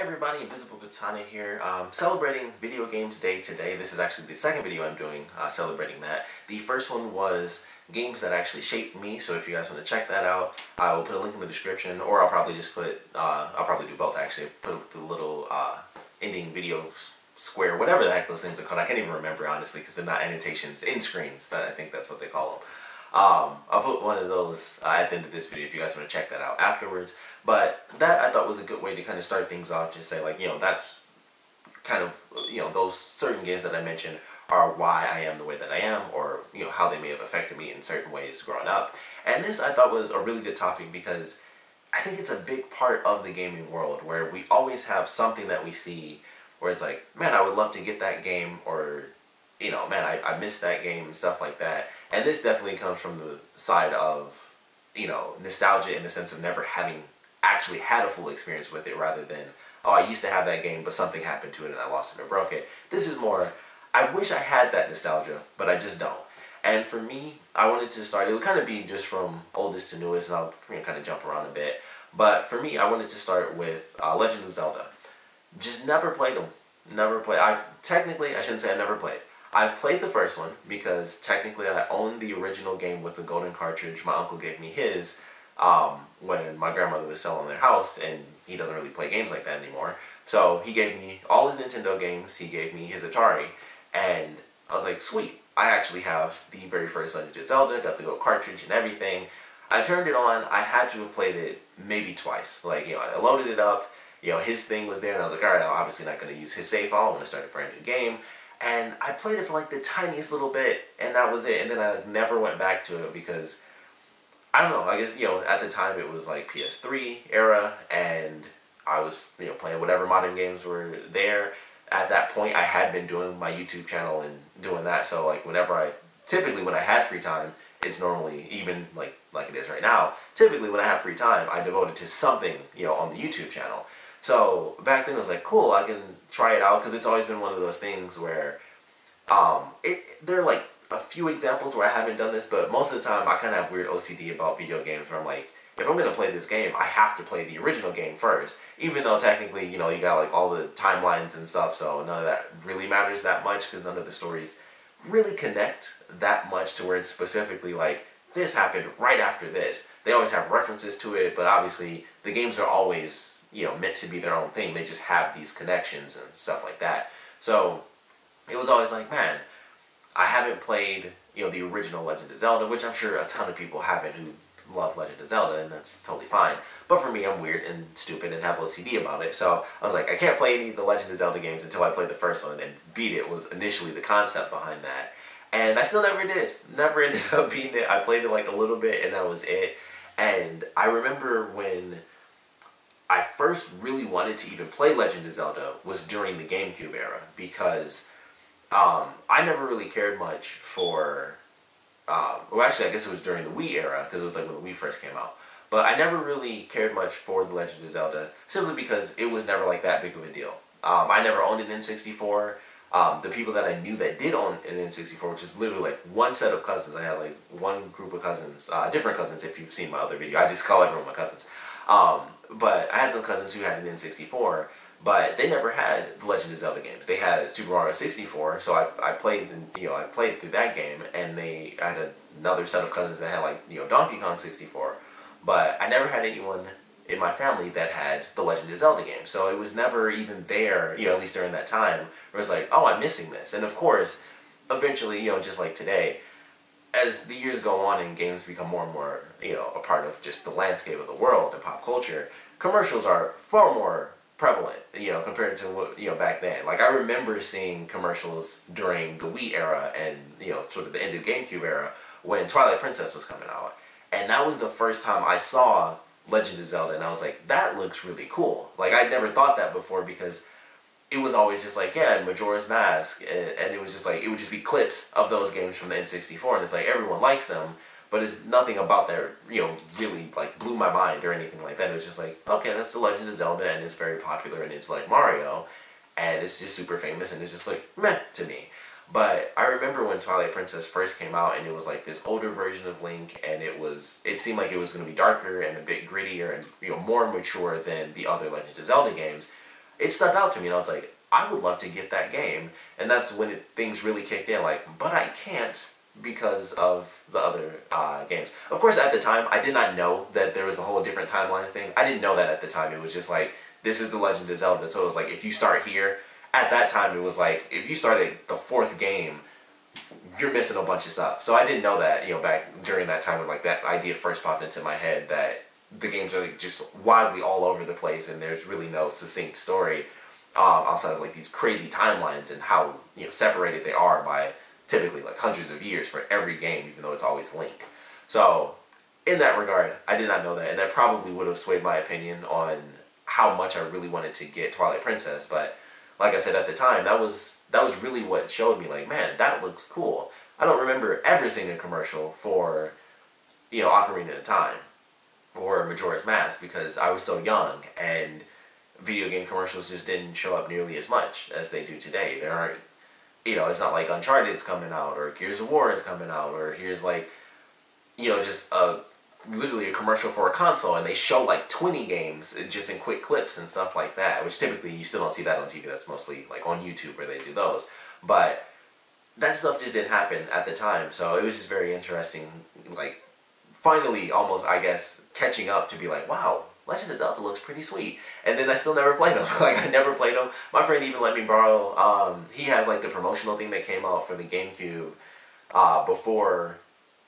Hey everybody, Invisible Katana here, um, celebrating Video Games Day today. This is actually the second video I'm doing uh, celebrating that. The first one was games that actually shaped me, so if you guys want to check that out, I will put a link in the description, or I'll probably just put, uh, I'll probably do both actually, put the little uh, ending video square, whatever the heck those things are called. I can't even remember honestly because they're not annotations, in screens, I think that's what they call them. Um, I'll put one of those uh, at the end of this video if you guys want to check that out afterwards. But that I thought was a good way to kind of start things off. Just say like, you know, that's kind of, you know, those certain games that I mentioned are why I am the way that I am or, you know, how they may have affected me in certain ways growing up. And this I thought was a really good topic because I think it's a big part of the gaming world where we always have something that we see where it's like, man, I would love to get that game or you know, man, I, I missed that game and stuff like that. And this definitely comes from the side of, you know, nostalgia in the sense of never having actually had a full experience with it rather than, oh, I used to have that game, but something happened to it and I lost it or broke it. This is more, I wish I had that nostalgia, but I just don't. And for me, I wanted to start, it would kind of be just from oldest to newest, and I'll you know, kind of jump around a bit. But for me, I wanted to start with uh, Legend of Zelda. Just never played them. Never played. I've technically, I shouldn't say I never played. I've played the first one because technically I own the original game with the golden cartridge. My uncle gave me his um, when my grandmother was selling their house and he doesn't really play games like that anymore. So he gave me all his Nintendo games, he gave me his Atari, and I was like, sweet, I actually have the very first Legend of Zelda, got the gold cartridge and everything. I turned it on, I had to have played it maybe twice. Like, you know, I loaded it up, you know, his thing was there and I was like, alright, I'm obviously not going to use his save file, I'm going to start a brand new game. And I played it for like the tiniest little bit, and that was it. And then I like, never went back to it because I don't know. I guess you know at the time it was like PS3 era, and I was you know playing whatever modern games were there. At that point, I had been doing my YouTube channel and doing that. So like whenever I typically when I had free time, it's normally even like like it is right now. Typically when I have free time, I devote it to something you know on the YouTube channel. So back then it was like, cool, I can try it out because it's always been one of those things where um, it, there are like a few examples where I haven't done this, but most of the time I kind of have weird OCD about video games where I'm like, if I'm going to play this game, I have to play the original game first. Even though technically, you know, you got like all the timelines and stuff, so none of that really matters that much because none of the stories really connect that much to where it's specifically like, this happened right after this. They always have references to it, but obviously the games are always you know meant to be their own thing. They just have these connections and stuff like that. So it was always like, man, I haven't played you know the original Legend of Zelda, which I'm sure a ton of people haven't who love Legend of Zelda, and that's totally fine. But for me, I'm weird and stupid and have OCD about it, so I was like, I can't play any of the Legend of Zelda games until I play the first one and beat it. Was initially the concept behind that, and I still never did. Never ended up beating it. I played it like a little bit, and that was it. And I remember when I first really wanted to even play Legend of Zelda was during the GameCube era because um, I never really cared much for. Um, well, actually, I guess it was during the Wii era because it was like when the Wii first came out. But I never really cared much for The Legend of Zelda simply because it was never like that big of a deal. Um, I never owned an N64. Um, the people that I knew that did own an N64, which is literally like one set of cousins. I had like one group of cousins, uh, different cousins if you've seen my other video. I just call everyone my cousins. Um, but I had some cousins who had an N64, but they never had the Legend of Zelda games. They had Super Mario 64, so I, I played you know I played through that game, and they I had another set of cousins that had like you know Donkey Kong 64, but I never had anyone in my family that had the Legend of Zelda game. So it was never even there, you know, at least during that time, where it was like, oh, I'm missing this. And of course, eventually, you know, just like today, as the years go on and games become more and more, you know, a part of just the landscape of the world and pop culture, commercials are far more prevalent, you know, compared to what, you know, back then. Like, I remember seeing commercials during the Wii era and, you know, sort of the end of GameCube era when Twilight Princess was coming out. And that was the first time I saw Legend of Zelda, and I was like, that looks really cool. Like, I'd never thought that before because it was always just like, yeah, Majora's Mask, and, and, it was just like, it would just be clips of those games from the N64, and it's like, everyone likes them, but it's nothing about that, you know, really, like, blew my mind or anything like that. It was just like, okay, that's The Legend of Zelda, and it's very popular, and it's like Mario, and it's just super famous, and it's just like, meh, to me. But I remember when Twilight Princess first came out, and it was like this older version of Link, and it was, it seemed like it was going to be darker and a bit grittier and, you know, more mature than the other Legend of Zelda games, it stuck out to me, and I was like, I would love to get that game, and that's when it, things really kicked in. Like, but I can't because of the other uh, games. Of course, at the time, I did not know that there was the whole different timelines thing. I didn't know that at the time. It was just like this is the Legend of Zelda. So it was like if you start here, at that time it was like if you started the fourth game, you're missing a bunch of stuff. So I didn't know that you know back during that time when like that idea first popped into my head that the games are like just wildly all over the place and there's really no succinct story um, outside of like these crazy timelines and how you know separated they are by typically like hundreds of years for every game, even though it's always Link. So in that regard, I did not know that, and that probably would have swayed my opinion on how much I really wanted to get Twilight Princess. But like I said at the time, that was that was really what showed me like, man, that looks cool. I don't remember ever seeing a commercial for, you know, Ocarina of Time or Majora's Mask because I was so young and video game commercials just didn't show up nearly as much as they do today. There aren't, you know, it's not like Uncharted's coming out or Gears of War is coming out or here's like, you know, just a literally a commercial for a console and they show like 20 games just in quick clips and stuff like that which typically you still don't see that on TV that's mostly like on YouTube where they do those. But that stuff just didn't happen at the time. So it was just very interesting like finally almost I guess catching up to be like wow Legend of Zelda looks pretty sweet. And then I still never played them like I never played them my friend even let me borrow um, he has like the promotional thing that came out for the GameCube uh, before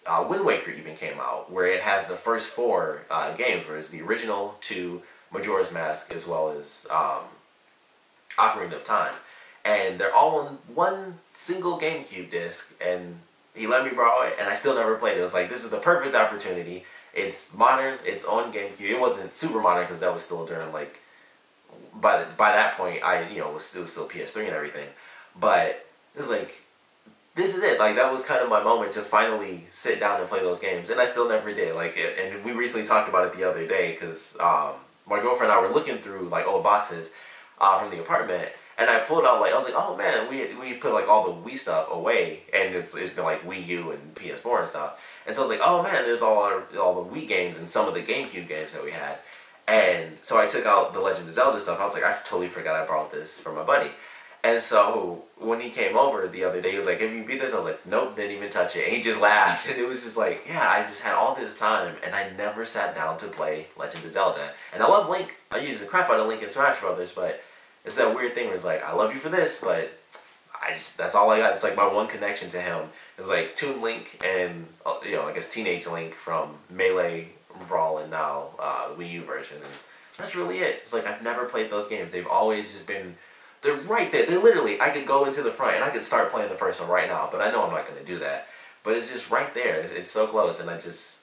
uh, Wind Waker even came out, where it has the first four uh, games, where it's the original two, Majora's Mask, as well as um, Ocarina of Time. And they're all on one single GameCube disc, and he let me borrow it, and I still never played it. It was like, this is the perfect opportunity. It's modern, it's on GameCube. It wasn't super modern, because that was still during, like, by, the, by that point, I, you know, was, it was still PS3 and everything. But it was like, this is it. Like that was kind of my moment to finally sit down and play those games, and I still never did. Like, it, and we recently talked about it the other day because um, my girlfriend and I were looking through like old boxes uh, from the apartment, and I pulled out like I was like, oh man, we we put like all the Wii stuff away, and it's it's been like Wii U and PS4 and stuff, and so I was like, oh man, there's all our all the Wii games and some of the GameCube games that we had, and so I took out the Legend of Zelda stuff. I was like, I totally forgot I brought this from my buddy. And so when he came over the other day, he was like, "Have you beat this?" I was like, "Nope, didn't even touch it." And he just laughed, and it was just like, "Yeah, I just had all this time, and I never sat down to play Legend of Zelda." And I love Link. I use the crap out of Link in Smash Brothers, but it's that weird thing where it's like, I love you for this, but I just that's all I got. It's like my one connection to him is like Toon Link and uh, you know I guess Teenage Link from Melee Brawl and now uh, Wii U version, and that's really it. It's like I've never played those games. They've always just been they're right there. They're literally, I could go into the front and I could start playing the first one right now, but I know I'm not going to do that. But it's just right there. It's so close, and I just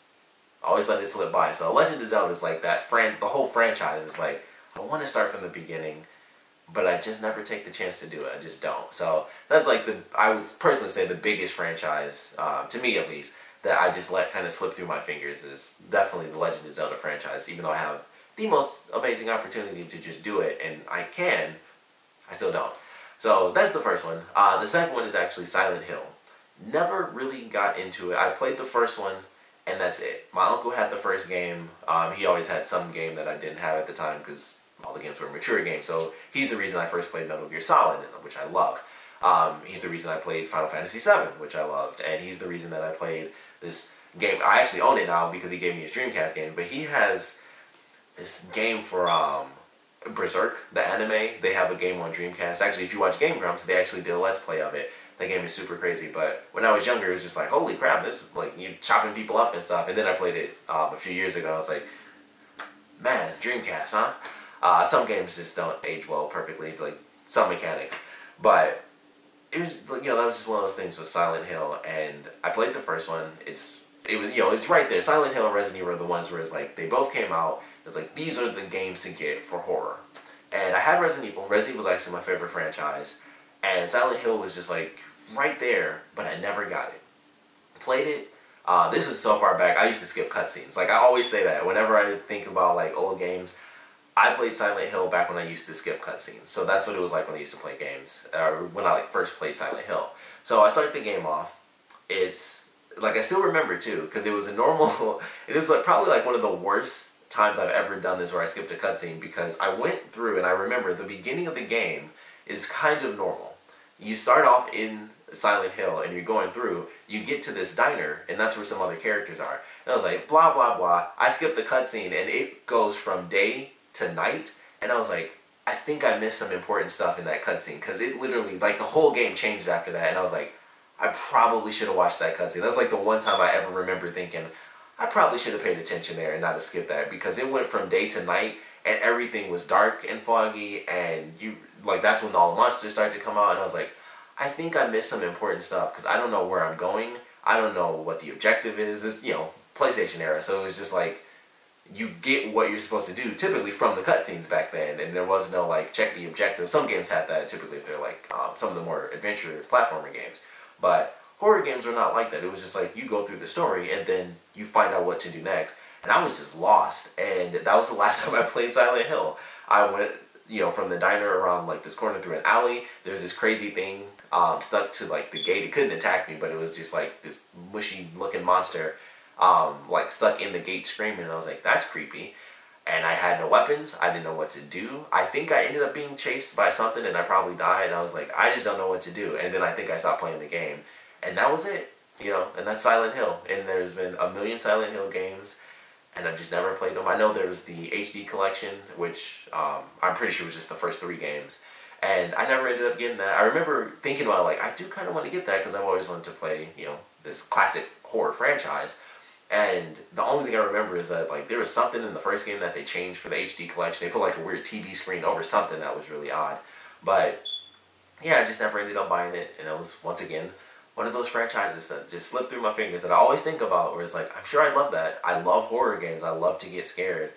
always let it slip by. So Legend of Zelda is like that. Fran the whole franchise is like, I want to start from the beginning, but I just never take the chance to do it. I just don't. So that's like the, I would personally say the biggest franchise, um, to me at least, that I just let kind of slip through my fingers is definitely the Legend of Zelda franchise, even though I have the most amazing opportunity to just do it, and I can, I still don't. So that's the first one. Uh, the second one is actually Silent Hill. Never really got into it. I played the first one, and that's it. My uncle had the first game. Um, he always had some game that I didn't have at the time because all the games were mature games. So he's the reason I first played Metal Gear Solid, which I love. Um, he's the reason I played Final Fantasy VII, which I loved. And he's the reason that I played this game. I actually own it now because he gave me his Dreamcast game. But he has this game for um, Berserk, the anime, they have a game on Dreamcast. Actually, if you watch Game Grumps, they actually did a Let's Play of it. That game is super crazy, but when I was younger, it was just like, holy crap, this is like, you chopping people up and stuff. And then I played it um, a few years ago. I was like, man, Dreamcast, huh? Uh, some games just don't age well perfectly, like some mechanics. But it was, you know, that was just one of those things with Silent Hill. And I played the first one. It's, it was, you know, it's right there. Silent Hill and Resident Evil are the ones where it's like, they both came out it's like these are the games to get for horror. And I had Resident Evil. Resident Evil was actually my favorite franchise. And Silent Hill was just like right there, but I never got it. Played it. Uh, this was so far back. I used to skip cutscenes. Like I always say that whenever I think about like old games. I played Silent Hill back when I used to skip cutscenes. So that's what it was like when I used to play games. Or when I like first played Silent Hill. So I started the game off. It's like I still remember too because it was a normal. It was like probably like one of the worst times I've ever done this where I skipped a cutscene because I went through and I remember the beginning of the game is kind of normal. You start off in Silent Hill and you're going through, you get to this diner and that's where some other characters are. And I was like, blah, blah, blah. I skipped the cutscene and it goes from day to night. And I was like, I think I missed some important stuff in that cutscene because it literally, like the whole game changed after that. And I was like, I probably should have watched that cutscene. That's like the one time I ever remember thinking, I probably should have paid attention there and not have skipped that because it went from day to night and everything was dark and foggy and you like that's when all the monsters started to come out and I was like I think I missed some important stuff because I don't know where I'm going I don't know what the objective is this you know PlayStation era so it was just like you get what you're supposed to do typically from the cutscenes back then and there was no like check the objective some games had that typically if they're like um, some of the more adventure platformer games but horror games are not like that. It was just like you go through the story and then you find out what to do next. And I was just lost. And that was the last time I played Silent Hill. I went, you know, from the diner around like this corner through an alley. There's this crazy thing um, stuck to like the gate. It couldn't attack me, but it was just like this mushy looking monster um, like stuck in the gate screaming. And I was like, that's creepy. And I had no weapons. I didn't know what to do. I think I ended up being chased by something and I probably died. And I was like, I just don't know what to do. And then I think I stopped playing the game and that was it. You know, and that's Silent Hill. And there's been a million Silent Hill games, and I've just never played them. I know there was the HD collection, which um, I'm pretty sure was just the first three games. And I never ended up getting that. I remember thinking about it, like, I do kind of want to get that because I've always wanted to play, you know, this classic horror franchise. And the only thing I remember is that like there was something in the first game that they changed for the HD collection. They put like a weird TV screen over something that was really odd. But yeah, I just never ended up buying it. And it was once again one of those franchises that just slipped through my fingers that I always think about where it's like, I'm sure I love that. I love horror games. I love to get scared.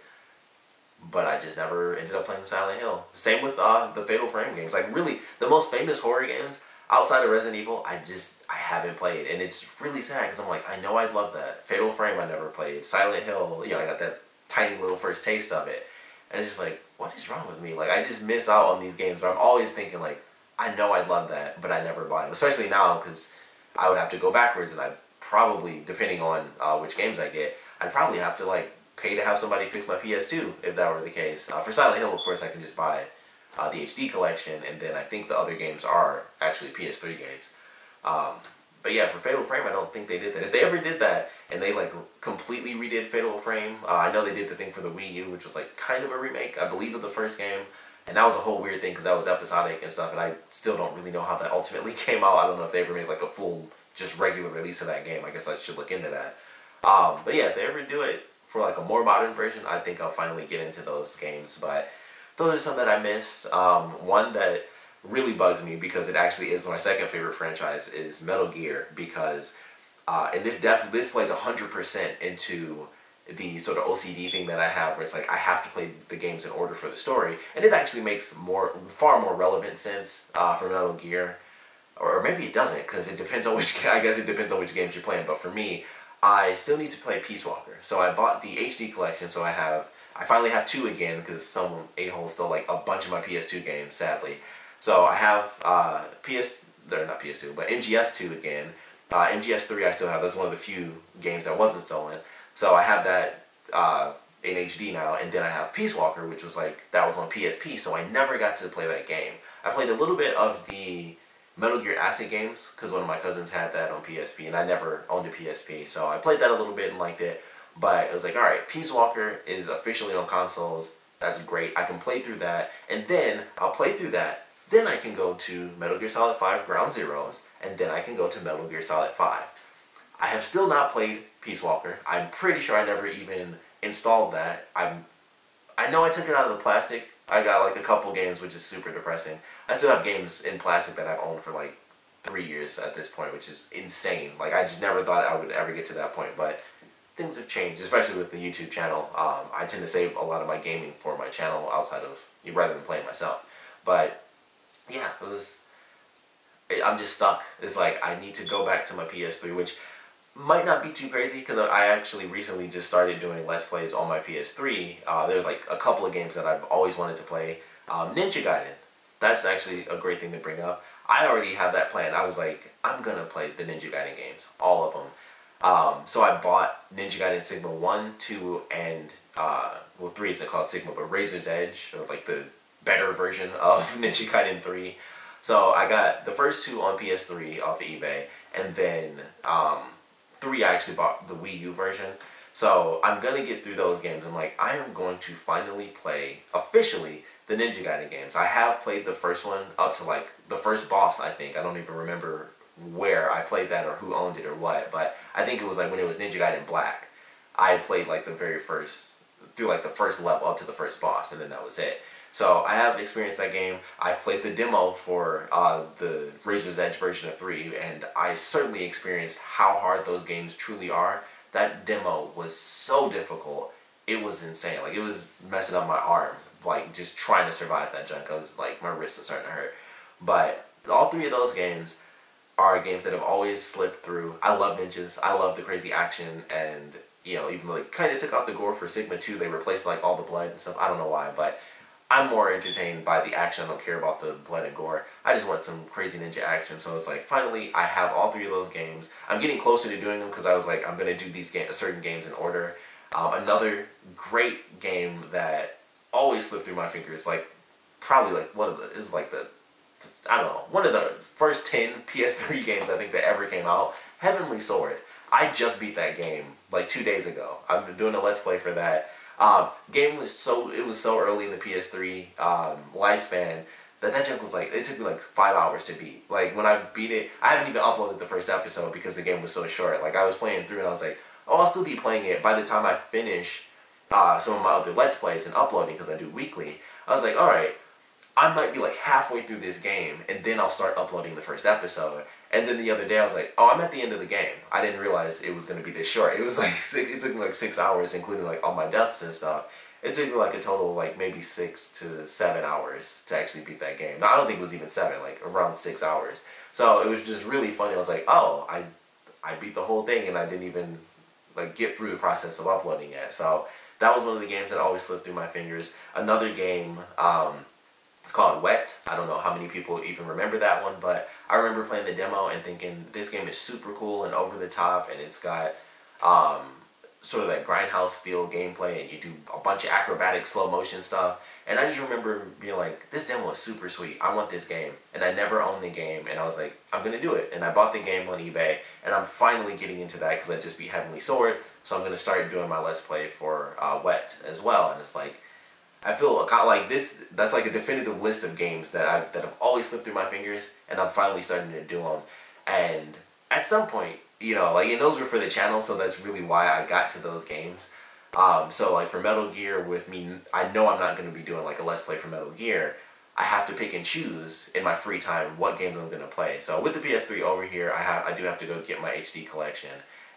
But I just never ended up playing Silent Hill. Same with uh, the Fatal Frame games. Like really, the most famous horror games outside of Resident Evil, I just, I haven't played. And it's really sad because I'm like, I know I'd love that. Fatal Frame I never played. Silent Hill, you know, I got that tiny little first taste of it. And it's just like, what is wrong with me? Like, I just miss out on these games. But I'm always thinking like, I know I'd love that, but I never buy them. Especially now because I would have to go backwards, and I probably, depending on uh, which games I get, I'd probably have to like pay to have somebody fix my PS2 if that were the case. Uh, for Silent Hill, of course, I can just buy uh, the HD collection, and then I think the other games are actually PS3 games. Um, but yeah, for Fatal Frame, I don't think they did that. If they ever did that and they like completely redid Fatal Frame, uh, I know they did the thing for the Wii U, which was like kind of a remake, I believe, of the first game. And that was a whole weird thing because that was episodic and stuff, and I still don't really know how that ultimately came out. I don't know if they ever made like a full, just regular release of that game. I guess I should look into that. Um, but yeah, if they ever do it for like a more modern version, I think I'll finally get into those games. But those are some that I miss. Um, one that really bugs me because it actually is my second favorite franchise is Metal Gear because, uh, and this definitely this plays hundred percent into the sort of OCD thing that I have where it's like I have to play the games in order for the story. And it actually makes more far more relevant sense uh, for Metal Gear. Or maybe it doesn't because it depends on which I guess it depends on which games you're playing. But for me I still need to play Peace Walker. So I bought the HD collection so I have I finally have two again because some a-hole still like a bunch of my PS2 games sadly. So I have uh, PS they're not PS2 but MGS2 again. Uh, MGS3 I still have that's one of the few games that wasn't stolen. So I have that uh, in HD now, and then I have Peace Walker, which was like, that was on PSP, so I never got to play that game. I played a little bit of the Metal Gear Acid games, because one of my cousins had that on PSP, and I never owned a PSP, so I played that a little bit and liked it, but it was like, alright, Peace Walker is officially on consoles, that's great, I can play through that, and then I'll play through that, then I can go to Metal Gear Solid 5 Ground Zeroes, and then I can go to Metal Gear Solid 5. I have still not played Peace Walker. I'm pretty sure I never even installed that. I'm, I know I took it out of the plastic. I got like a couple games, which is super depressing. I still have games in plastic that I've owned for like three years at this point, which is insane. Like I just never thought I would ever get to that point, but things have changed, especially with the YouTube channel. Um, I tend to save a lot of my gaming for my channel outside of you rather than playing myself. But yeah, it was. I'm just stuck. It's like I need to go back to my PS3, which might not be too crazy because I actually recently just started doing Let's Plays on my PS3. Uh, there are like a couple of games that I've always wanted to play. Um, Ninja Gaiden. That's actually a great thing to bring up. I already have that plan. I was like, I'm going to play the Ninja Gaiden games. All of them. Um, so I bought Ninja Gaiden Sigma 1, 2, and uh, well, three isn't called Sigma, but Razor's Edge, or like the better version of Ninja Gaiden 3. So I got the first two on PS3 off of eBay, and then um, three I actually bought the Wii U version. So I'm gonna get through those games. I'm like, I am going to finally play officially the Ninja Gaiden games. I have played the first one up to like the first boss. I think I don't even remember where I played that or who owned it or what, but I think it was like when it was Ninja Gaiden Black. I played like the very first through like the first level up to the first boss, and then that was it. So I have experienced that game. I've played the demo for uh, the Razor's Edge version of 3, and I certainly experienced how hard those games truly are. That demo was so difficult. It was insane. Like, it was messing up my arm. Like, just trying to survive that junk. I was like, my wrist was starting to hurt. But all three of those games are games that have always slipped through. I love ninjas. I love the crazy action and you know, even though they kind of took out the gore for Sigma 2, they replaced like all the blood and stuff. I don't know why, but I'm more entertained by the action. I don't care about the blood and gore. I just want some crazy ninja action. So it's like, finally, I have all three of those games. I'm getting closer to doing them because I was like, I'm to do these ga certain games in order. Um, another great game that always slipped through my fingers, like probably like one of the, is like the, I don't know, one of the first 10 PS3 games I think that ever came out, Heavenly Sword. I just beat that game like two days ago. I'm doing a Let's Play for that. Um, game was so it was so early in the PS3 um, lifespan that that junk was like it took me like five hours to beat. Like when I beat it, I haven't even uploaded the first episode because the game was so short. Like I was playing through and I was like, oh, I'll still be playing it by the time I finish uh, some of my other Let's Plays and uploading because I do weekly. I was like, all right, I might be like halfway through this game and then I'll start uploading the first episode. And then the other day I was like, oh, I'm at the end of the game. I didn't realize it was going to be this short. It was like, six, it took me like six hours, including like all my deaths and stuff. It took me like a total of like maybe six to seven hours to actually beat that game. Now, I don't think it was even seven, like around six hours. So it was just really funny. I was like, oh, I, I beat the whole thing and I didn't even like get through the process of uploading it. So that was one of the games that always slipped through my fingers. Another game, um, it's called Wet. I don't know how many people even remember that one, but I remember playing the demo and thinking this game is super cool and over the top, and it's got um, sort of that grindhouse feel gameplay, and you do a bunch of acrobatic slow motion stuff. And I just remember being like, this demo is super sweet. I want this game. And I never owned the game, and I was like, I'm gonna do it. And I bought the game on eBay, and I'm finally getting into that because I just beat Heavenly Sword. So I'm gonna start doing my Let's Play for uh, Wet as well. And it's like I feel like this. That's like a definitive list of games that I've that have always slipped through my fingers, and I'm finally starting to do them. And at some point, you know, like and those were for the channel, so that's really why I got to those games. Um, so like for Metal Gear, with me, I know I'm not going to be doing like a let's play for Metal Gear. I have to pick and choose in my free time what games I'm going to play. So with the PS3 over here, I have I do have to go get my HD collection,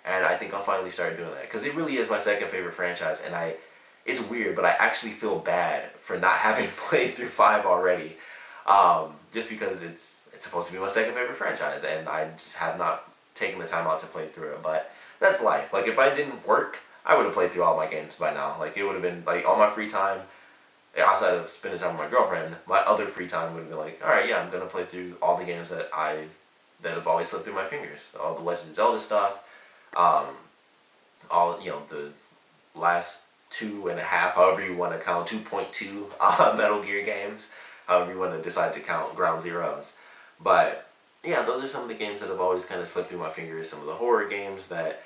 and I think I'll finally start doing that because it really is my second favorite franchise, and I it's weird, but I actually feel bad for not having played through five already, um, just because it's it's supposed to be my second favorite franchise, and I just have not taken the time out to play through it. But that's life. Like if I didn't work, I would have played through all my games by now. Like it would have been like all my free time, outside of spending time with my girlfriend, my other free time would have been like, all right, yeah, I'm gonna play through all the games that I've that have always slipped through my fingers. All the Legend of Zelda stuff, um, all you know the last two and a half, however you want to count, 2.2 uh, Metal Gear games, however you want to decide to count Ground Zeroes. But yeah, those are some of the games that have always kind of slipped through my fingers. Some of the horror games that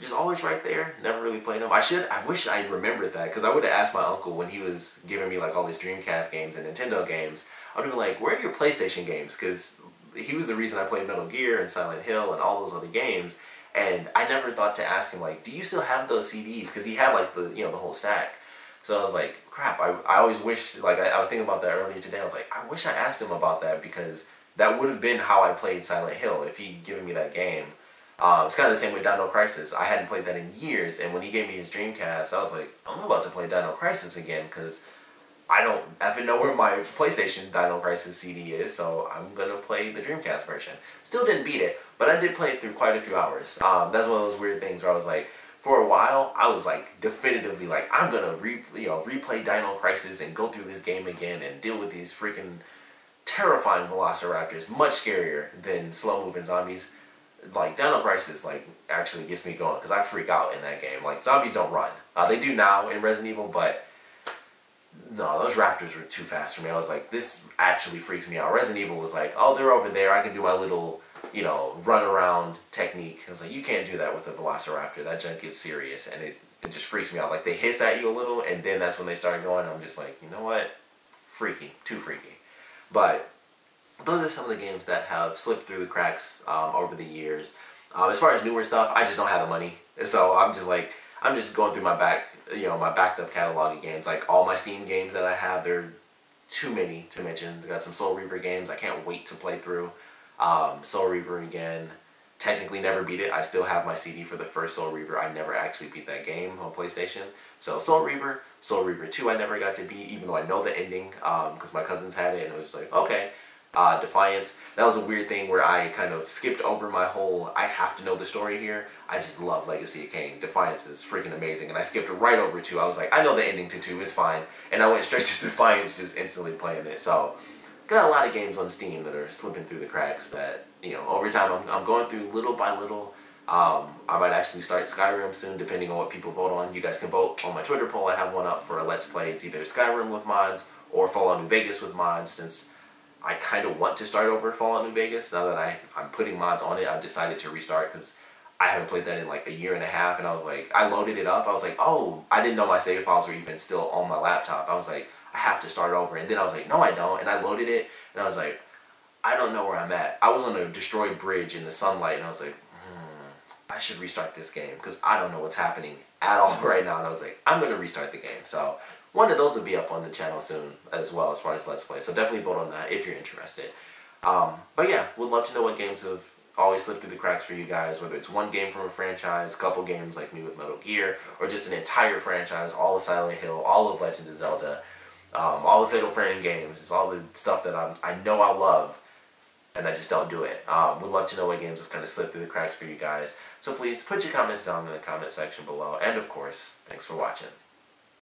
just always right there. Never really played them. I should. I wish I remembered that because I would have asked my uncle when he was giving me like all these Dreamcast games and Nintendo games. I would have been like, "Where are your PlayStation games?" Because he was the reason I played Metal Gear and Silent Hill and all those other games. And I never thought to ask him like, do you still have those CDs? Because he had like the you know the whole stack. So I was like, crap. I, I always wish like I, I was thinking about that earlier today. I was like, I wish I asked him about that because that would have been how I played Silent Hill if he'd given me that game. Um, it's kind of the same with Dino Crisis. I hadn't played that in years, and when he gave me his Dreamcast, I was like, I'm about to play Dino Crisis again because I don't even know where my PlayStation Dino Crisis CD is, so I'm gonna play the Dreamcast version. Still didn't beat it, but I did play it through quite a few hours. Um, that's one of those weird things where I was like, for a while, I was like definitively like, I'm gonna re you know replay Dino Crisis and go through this game again and deal with these freaking terrifying velociraptors, much scarier than slow moving zombies. like Dino Crisis like actually gets me going because I freak out in that game. Like zombies don't run. Uh, they do now in Resident Evil, but no, those raptors were too fast for me. I was like, this actually freaks me out. Resident Evil was like, oh, they're over there. I can do my little, you know, run around technique. I was like, you can't do that with a Velociraptor. That junk gets serious, and it, it just freaks me out. Like, they hiss at you a little, and then that's when they start going. I'm just like, you know what? Freaky. Too freaky. But those are some of the games that have slipped through the cracks um, over the years. Um, as far as newer stuff, I just don't have the money. So I'm just like, I'm just going through my back you know, my backed up catalog of games. Like all my Steam games that I have, there are too many to mention. I got some Soul Reaver games I can't wait to play through. Um, Soul Reaver again, technically never beat it. I still have my CD for the first Soul Reaver. I never actually beat that game on PlayStation. So Soul Reaver, Soul Reaver 2 I never got to beat, even though I know the ending because um, my cousins had it and it was like, okay uh, Defiance. That was a weird thing where I kind of skipped over my whole, I have to know the story here. I just love Legacy of Kain. Defiance is freaking amazing. And I skipped right over to, I was like, I know the ending to 2, it's fine. And I went straight to Defiance just instantly playing it. So, got a lot of games on Steam that are slipping through the cracks that, you know, over time I'm, I'm going through little by little. Um, I might actually start Skyrim soon, depending on what people vote on. You guys can vote on my Twitter poll. I have one up for a Let's Play. It's either Skyrim with mods or Fallout New Vegas with mods, since I kind of want to start over Fallout New Vegas. Now that I, I'm putting mods on it, I decided to restart because I haven't played that in like a year and a half. And I was like, I loaded it up. I was like, oh, I didn't know my save files were even still on my laptop. I was like, I have to start over. And then I was like, no, I don't. And I loaded it and I was like, I don't know where I'm at. I was on a destroyed bridge in the sunlight and I was like, hmm, I should restart this game because I don't know what's happening at all right now. And I was like, I'm going to restart the game. So one of those will be up on the channel soon as well as far as Let's Play. So definitely vote on that if you're interested. Um, but yeah, would love to know what games have always slipped through the cracks for you guys, whether it's one game from a franchise, couple games like me with Metal Gear, or just an entire franchise, all of Silent Hill, all of Legend of Zelda, um, all the Fatal Frame games, all the stuff that I'm, I know I love, and I just don't do it. Um, would love to know what games have kind of slipped through the cracks for you guys. So please put your comments down in the comment section below, and of course, thanks for watching.